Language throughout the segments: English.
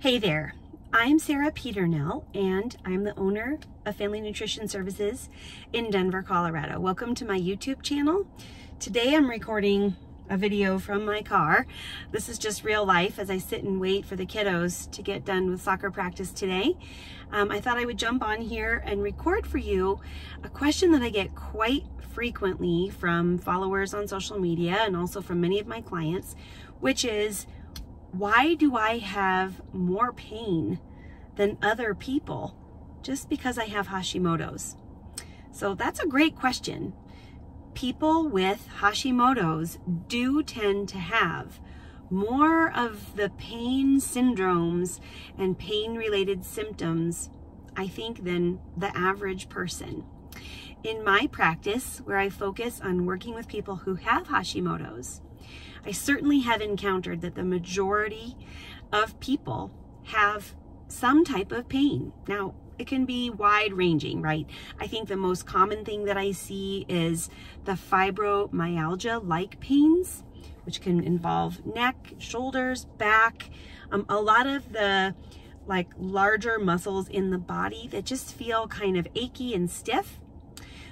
Hey there, I'm Sarah Peternell and I'm the owner of Family Nutrition Services in Denver, Colorado. Welcome to my YouTube channel. Today I'm recording a video from my car. This is just real life as I sit and wait for the kiddos to get done with soccer practice today. Um, I thought I would jump on here and record for you a question that I get quite frequently from followers on social media and also from many of my clients, which is why do I have more pain than other people just because I have Hashimoto's? So that's a great question. People with Hashimoto's do tend to have more of the pain syndromes and pain related symptoms, I think, than the average person. In my practice, where I focus on working with people who have Hashimoto's, I certainly have encountered that the majority of people have some type of pain. Now, it can be wide ranging, right? I think the most common thing that I see is the fibromyalgia-like pains, which can involve neck, shoulders, back, um, a lot of the like larger muscles in the body that just feel kind of achy and stiff.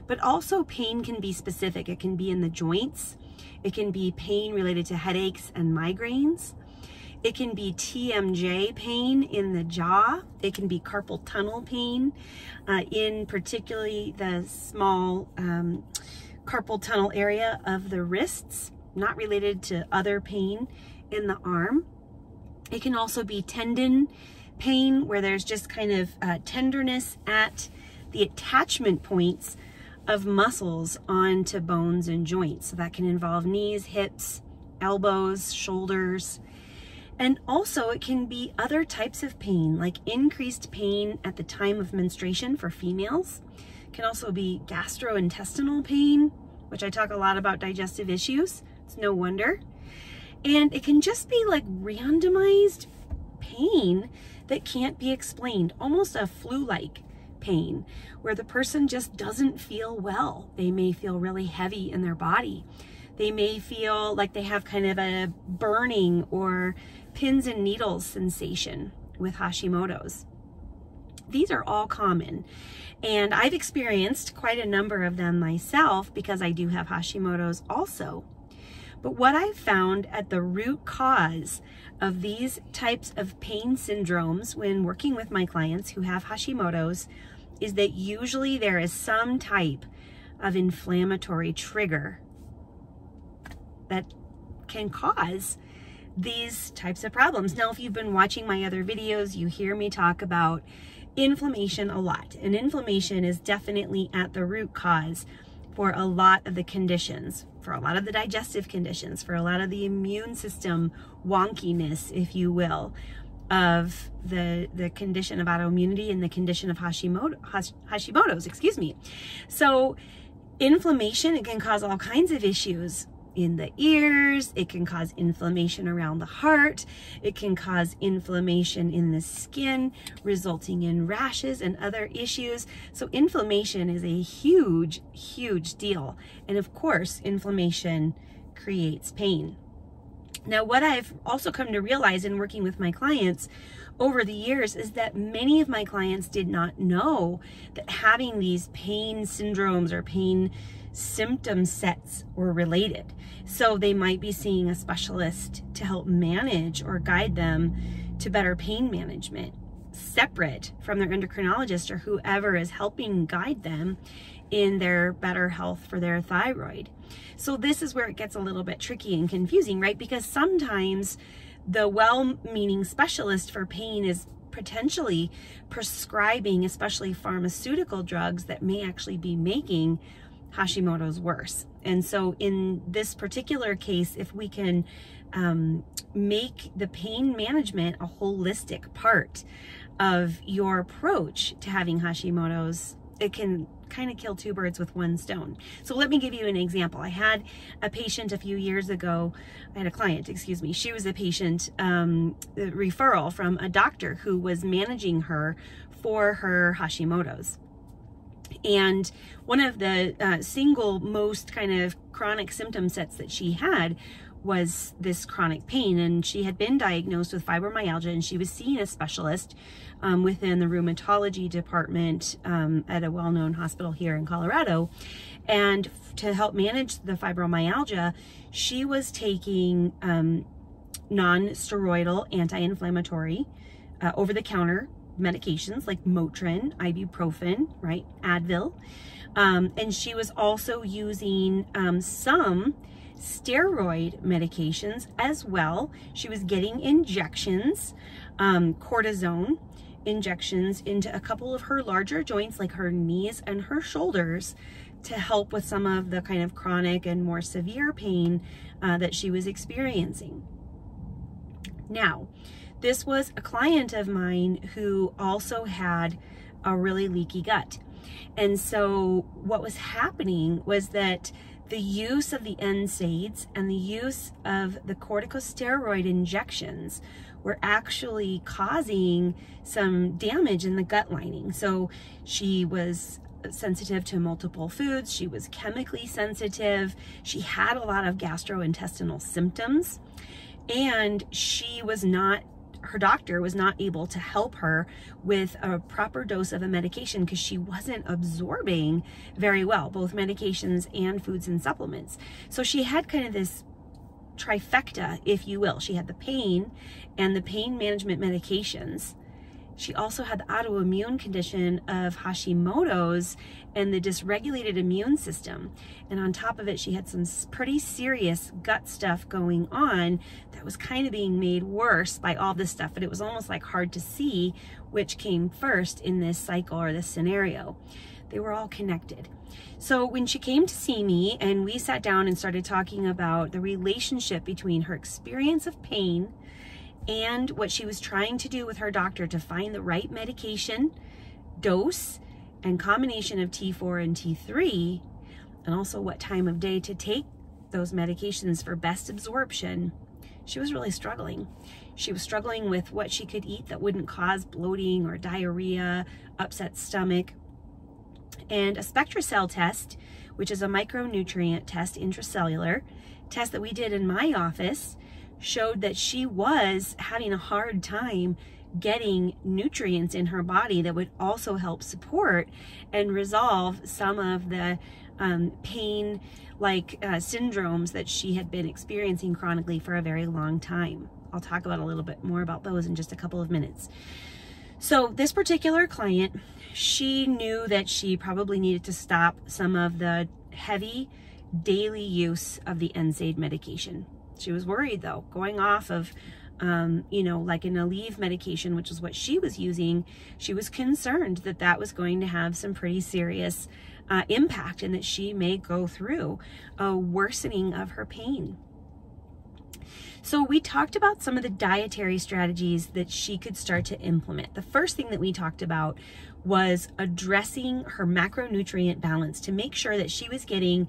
But also pain can be specific. It can be in the joints. It can be pain related to headaches and migraines. It can be TMJ pain in the jaw. It can be carpal tunnel pain uh, in particularly the small um, carpal tunnel area of the wrists, not related to other pain in the arm. It can also be tendon pain where there's just kind of uh, tenderness at the attachment points of muscles onto bones and joints. So that can involve knees, hips, elbows, shoulders. And also it can be other types of pain, like increased pain at the time of menstruation for females. It can also be gastrointestinal pain, which I talk a lot about digestive issues. It's no wonder. And it can just be like randomized pain that can't be explained, almost a flu-like pain where the person just doesn't feel well. They may feel really heavy in their body. They may feel like they have kind of a burning or pins and needles sensation with Hashimoto's. These are all common and I've experienced quite a number of them myself because I do have Hashimoto's also. But what I've found at the root cause of these types of pain syndromes when working with my clients who have Hashimoto's is that usually there is some type of inflammatory trigger that can cause these types of problems. Now, if you've been watching my other videos, you hear me talk about inflammation a lot. And inflammation is definitely at the root cause for a lot of the conditions, for a lot of the digestive conditions, for a lot of the immune system wonkiness, if you will of the the condition of autoimmunity and the condition of Hashimoto, Hashimoto's, excuse me. So inflammation, it can cause all kinds of issues in the ears, it can cause inflammation around the heart, it can cause inflammation in the skin, resulting in rashes and other issues. So inflammation is a huge, huge deal. And of course, inflammation creates pain. Now, what I've also come to realize in working with my clients over the years is that many of my clients did not know that having these pain syndromes or pain symptom sets were related. So they might be seeing a specialist to help manage or guide them to better pain management separate from their endocrinologist or whoever is helping guide them in their better health for their thyroid. So this is where it gets a little bit tricky and confusing, right? Because sometimes the well-meaning specialist for pain is potentially prescribing, especially pharmaceutical drugs that may actually be making Hashimoto's worse. And so in this particular case, if we can um, make the pain management a holistic part of your approach to having Hashimoto's, it can kind of kill two birds with one stone. So let me give you an example. I had a patient a few years ago, I had a client, excuse me, she was a patient um, referral from a doctor who was managing her for her Hashimoto's. And one of the uh, single most kind of chronic symptom sets that she had was this chronic pain and she had been diagnosed with fibromyalgia and she was seeing a specialist um, within the rheumatology department um, at a well-known hospital here in Colorado and to help manage the fibromyalgia she was taking um, non-steroidal anti-inflammatory uh, over-the-counter medications like Motrin, ibuprofen, right, Advil. Um, and she was also using um, some steroid medications as well. She was getting injections, um, cortisone injections into a couple of her larger joints like her knees and her shoulders to help with some of the kind of chronic and more severe pain uh, that she was experiencing. Now, this was a client of mine who also had a really leaky gut. And so what was happening was that the use of the NSAIDs and the use of the corticosteroid injections were actually causing some damage in the gut lining. So she was sensitive to multiple foods. She was chemically sensitive. She had a lot of gastrointestinal symptoms and she was not her doctor was not able to help her with a proper dose of a medication because she wasn't absorbing very well, both medications and foods and supplements. So she had kind of this trifecta, if you will. She had the pain and the pain management medications she also had the autoimmune condition of Hashimoto's and the dysregulated immune system. And on top of it, she had some pretty serious gut stuff going on that was kind of being made worse by all this stuff. But it was almost like hard to see which came first in this cycle or this scenario. They were all connected. So when she came to see me and we sat down and started talking about the relationship between her experience of pain and what she was trying to do with her doctor to find the right medication, dose, and combination of T4 and T3, and also what time of day to take those medications for best absorption, she was really struggling. She was struggling with what she could eat that wouldn't cause bloating or diarrhea, upset stomach. And a SpectraCell test, which is a micronutrient test, intracellular, test that we did in my office, showed that she was having a hard time getting nutrients in her body that would also help support and resolve some of the um, pain like uh, syndromes that she had been experiencing chronically for a very long time. I'll talk about a little bit more about those in just a couple of minutes. So this particular client, she knew that she probably needed to stop some of the heavy daily use of the NSAID medication. She was worried though, going off of, um, you know, like an Aleve medication, which is what she was using. She was concerned that that was going to have some pretty serious uh, impact and that she may go through a worsening of her pain. So we talked about some of the dietary strategies that she could start to implement. The first thing that we talked about was addressing her macronutrient balance to make sure that she was getting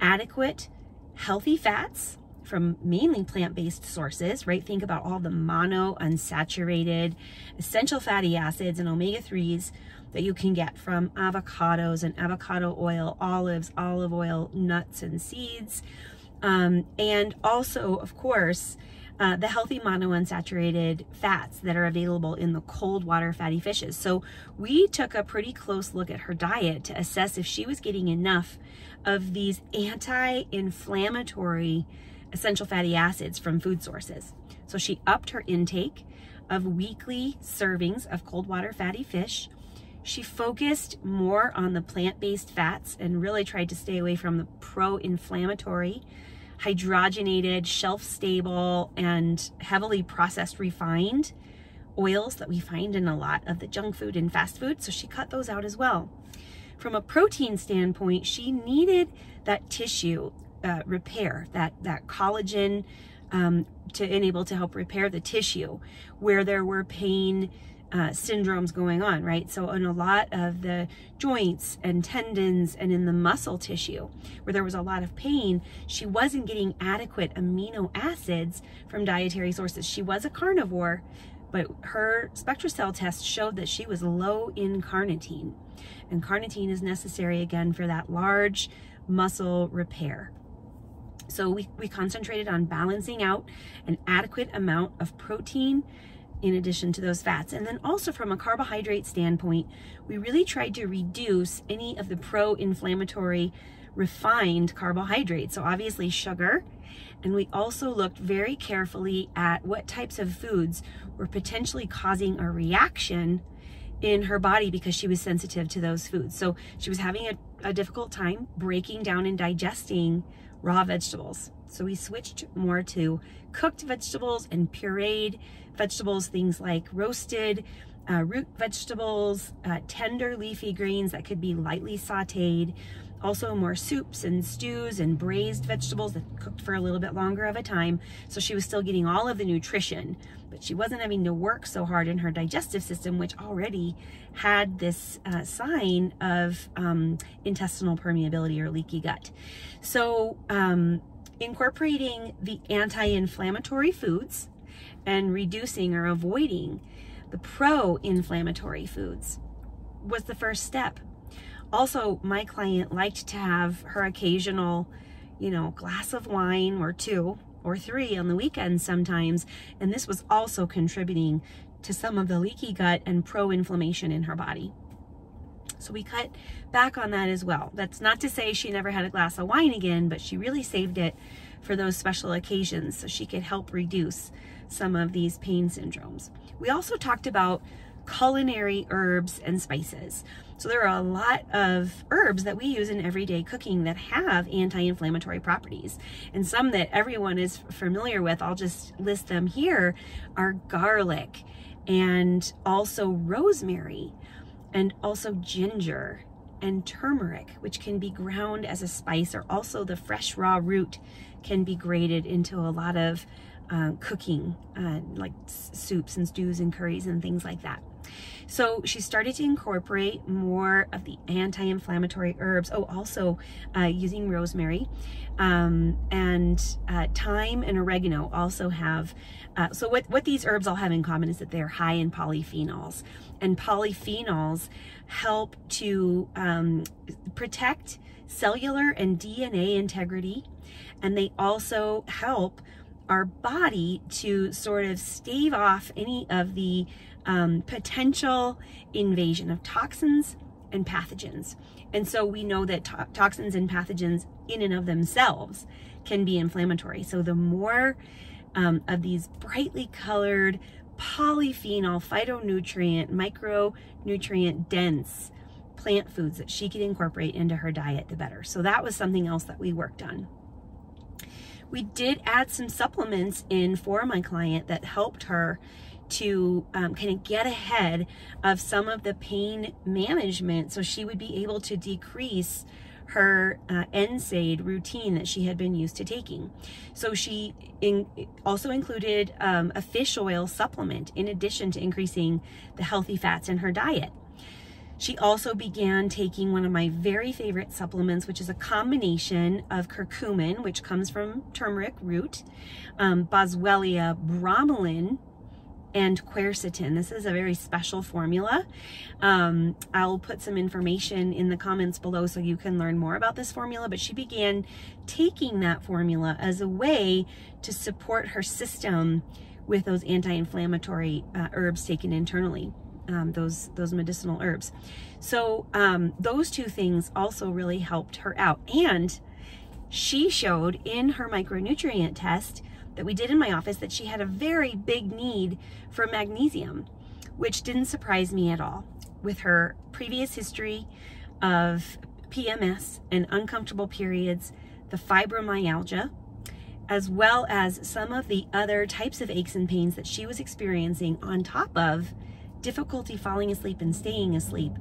adequate healthy fats from mainly plant-based sources, right? Think about all the mono unsaturated essential fatty acids and omega-3s that you can get from avocados and avocado oil, olives, olive oil, nuts and seeds. Um, and also, of course, uh, the healthy monounsaturated fats that are available in the cold water fatty fishes. So we took a pretty close look at her diet to assess if she was getting enough of these anti-inflammatory essential fatty acids from food sources. So she upped her intake of weekly servings of cold water fatty fish. She focused more on the plant-based fats and really tried to stay away from the pro-inflammatory, hydrogenated, shelf-stable, and heavily processed refined oils that we find in a lot of the junk food and fast food. So she cut those out as well. From a protein standpoint, she needed that tissue uh, repair, that, that collagen um, to enable to help repair the tissue where there were pain uh, syndromes going on, right? So in a lot of the joints and tendons and in the muscle tissue where there was a lot of pain, she wasn't getting adequate amino acids from dietary sources. She was a carnivore, but her SpectraCell test showed that she was low in carnitine. And carnitine is necessary again for that large muscle repair. So we, we concentrated on balancing out an adequate amount of protein in addition to those fats. And then also from a carbohydrate standpoint, we really tried to reduce any of the pro-inflammatory refined carbohydrates. So obviously sugar. And we also looked very carefully at what types of foods were potentially causing a reaction in her body because she was sensitive to those foods. So she was having a, a difficult time breaking down and digesting raw vegetables. So we switched more to cooked vegetables and pureed vegetables, things like roasted uh, root vegetables, uh, tender leafy greens that could be lightly sauteed, also more soups and stews and braised vegetables that cooked for a little bit longer of a time. So she was still getting all of the nutrition, but she wasn't having to work so hard in her digestive system, which already had this uh, sign of um, intestinal permeability or leaky gut. So um, incorporating the anti-inflammatory foods and reducing or avoiding the pro-inflammatory foods was the first step. Also, my client liked to have her occasional, you know, glass of wine or two or three on the weekends sometimes, and this was also contributing to some of the leaky gut and pro-inflammation in her body. So we cut back on that as well. That's not to say she never had a glass of wine again, but she really saved it for those special occasions so she could help reduce some of these pain syndromes. We also talked about culinary herbs and spices. So there are a lot of herbs that we use in everyday cooking that have anti-inflammatory properties. And some that everyone is familiar with, I'll just list them here, are garlic and also rosemary and also ginger and turmeric, which can be ground as a spice or also the fresh raw root can be grated into a lot of uh, cooking, uh, like soups and stews and curries and things like that. So she started to incorporate more of the anti-inflammatory herbs. Oh, also uh, using rosemary um, and uh, thyme and oregano also have. Uh, so what, what these herbs all have in common is that they're high in polyphenols. And polyphenols help to um, protect cellular and DNA integrity. And they also help our body to sort of stave off any of the um, potential invasion of toxins and pathogens. And so we know that to toxins and pathogens in and of themselves can be inflammatory. So the more um, of these brightly colored polyphenol, phytonutrient, micronutrient dense plant foods that she could incorporate into her diet, the better. So that was something else that we worked on. We did add some supplements in for my client that helped her to um, kind of get ahead of some of the pain management so she would be able to decrease her uh, NSAID routine that she had been used to taking. So she in, also included um, a fish oil supplement in addition to increasing the healthy fats in her diet. She also began taking one of my very favorite supplements, which is a combination of curcumin, which comes from turmeric root, um, boswellia, bromelain, and quercetin. This is a very special formula. Um, I'll put some information in the comments below so you can learn more about this formula, but she began taking that formula as a way to support her system with those anti-inflammatory uh, herbs taken internally. Um, those those medicinal herbs. So um, those two things also really helped her out. And she showed in her micronutrient test that we did in my office that she had a very big need for magnesium, which didn't surprise me at all. With her previous history of PMS and uncomfortable periods, the fibromyalgia, as well as some of the other types of aches and pains that she was experiencing on top of difficulty falling asleep and staying asleep,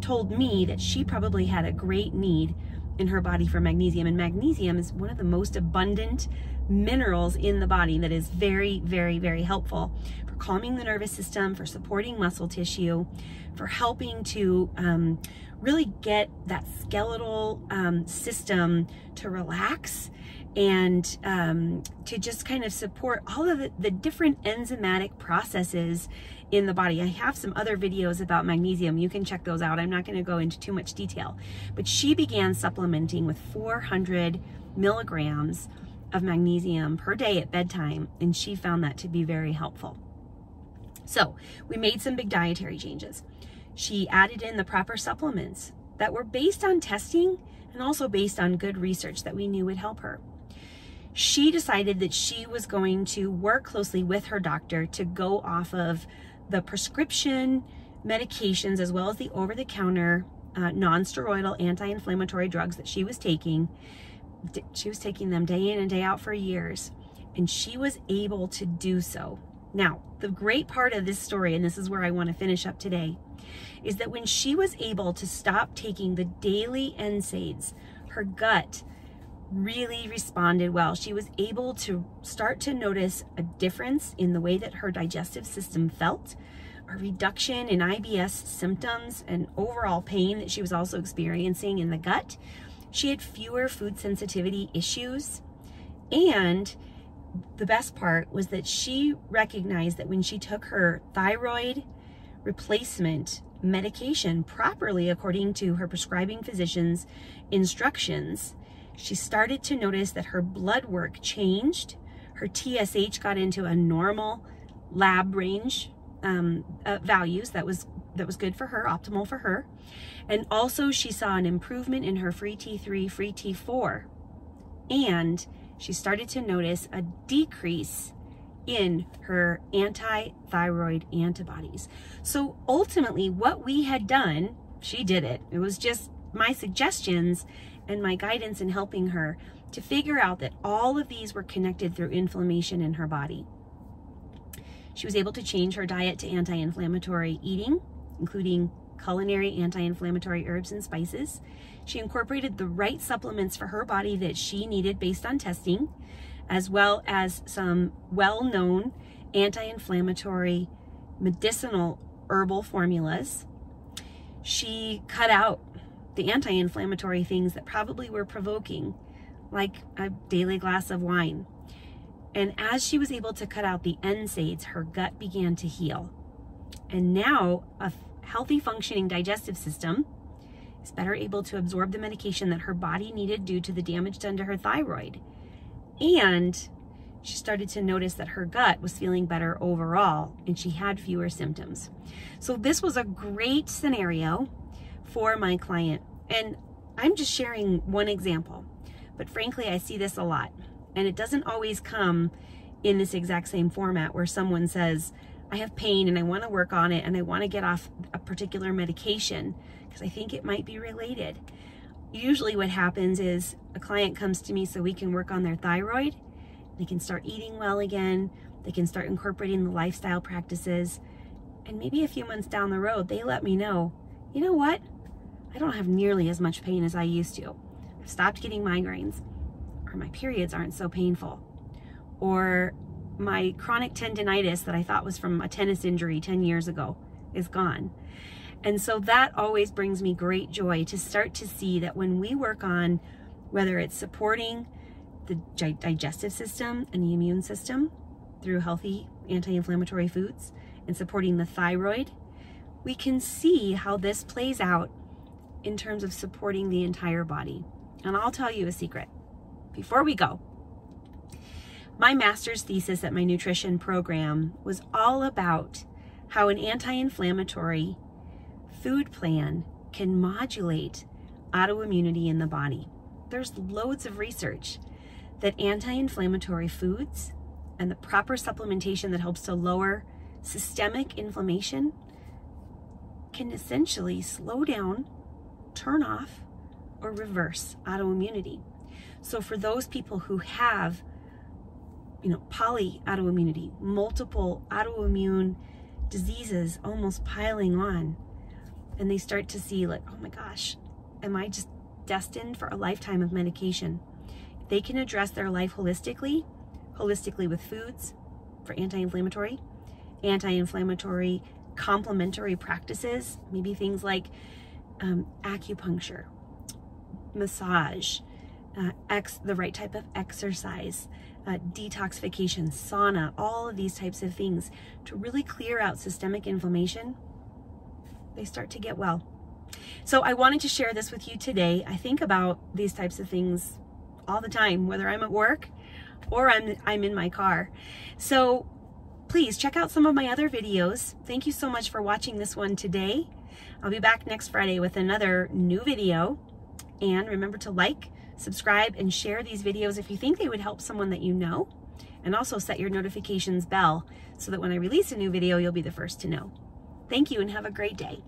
told me that she probably had a great need in her body for magnesium. And magnesium is one of the most abundant minerals in the body that is very, very, very helpful for calming the nervous system, for supporting muscle tissue, for helping to um, really get that skeletal um, system to relax and um, to just kind of support all of the, the, different enzymatic processes in the body. I have some other videos about magnesium. You can check those out. I'm not going to go into too much detail. But she began supplementing with 400 milligrams of magnesium per day at bedtime, and she found that to be very helpful. So we made some big dietary changes. She added in the proper supplements that were based on testing and also based on good research that we knew would help her. She decided that she was going to work closely with her doctor to go off of the prescription medications as well as the over-the-counter uh, non-steroidal anti-inflammatory drugs that she was taking. She was taking them day in and day out for years, and she was able to do so. Now, the great part of this story, and this is where I want to finish up today, is that when she was able to stop taking the daily NSAIDs, her gut really responded well. She was able to start to notice a difference in the way that her digestive system felt, a reduction in IBS symptoms and overall pain that she was also experiencing in the gut. She had fewer food sensitivity issues. And the best part was that she recognized that when she took her thyroid replacement medication properly according to her prescribing physician's instructions, she started to notice that her blood work changed. Her TSH got into a normal lab range um, uh, values that was that was good for her, optimal for her. And also she saw an improvement in her free T3, free T4. And she started to notice a decrease in her anti-thyroid antibodies. So ultimately what we had done, she did it. It was just my suggestions and my guidance in helping her to figure out that all of these were connected through inflammation in her body. She was able to change her diet to anti-inflammatory eating, including culinary anti-inflammatory herbs and spices. She incorporated the right supplements for her body that she needed based on testing, as well as some well-known anti-inflammatory medicinal herbal formulas. She cut out the anti-inflammatory things that probably were provoking, like a daily glass of wine. And as she was able to cut out the NSAIDs, her gut began to heal. And now a healthy functioning digestive system is better able to absorb the medication that her body needed due to the damage done to her thyroid. And she started to notice that her gut was feeling better overall and she had fewer symptoms. So this was a great scenario for my client. And I'm just sharing one example, but frankly, I see this a lot. And it doesn't always come in this exact same format where someone says, I have pain and I want to work on it and I want to get off a particular medication because I think it might be related. Usually what happens is a client comes to me so we can work on their thyroid. They can start eating well again. They can start incorporating the lifestyle practices. And maybe a few months down the road, they let me know, you know what? I don't have nearly as much pain as I used to. I've stopped getting migraines, or my periods aren't so painful, or my chronic tendonitis that I thought was from a tennis injury 10 years ago is gone. And so that always brings me great joy to start to see that when we work on whether it's supporting the digestive system and the immune system through healthy anti-inflammatory foods and supporting the thyroid, we can see how this plays out in terms of supporting the entire body. And I'll tell you a secret before we go. My master's thesis at my nutrition program was all about how an anti-inflammatory food plan can modulate autoimmunity in the body. There's loads of research that anti-inflammatory foods and the proper supplementation that helps to lower systemic inflammation can essentially slow down turn off or reverse autoimmunity. So for those people who have, you know, polyautoimmunity, multiple autoimmune diseases almost piling on, and they start to see like, oh my gosh, am I just destined for a lifetime of medication? If they can address their life holistically holistically with foods for anti-inflammatory, anti-inflammatory complementary practices, maybe things like um, acupuncture, massage, uh, ex the right type of exercise, uh, detoxification, sauna, all of these types of things to really clear out systemic inflammation, they start to get well. So I wanted to share this with you today. I think about these types of things all the time, whether I'm at work or I'm, I'm in my car. So please check out some of my other videos. Thank you so much for watching this one today. I'll be back next Friday with another new video. And remember to like, subscribe, and share these videos if you think they would help someone that you know. And also set your notifications bell so that when I release a new video, you'll be the first to know. Thank you and have a great day.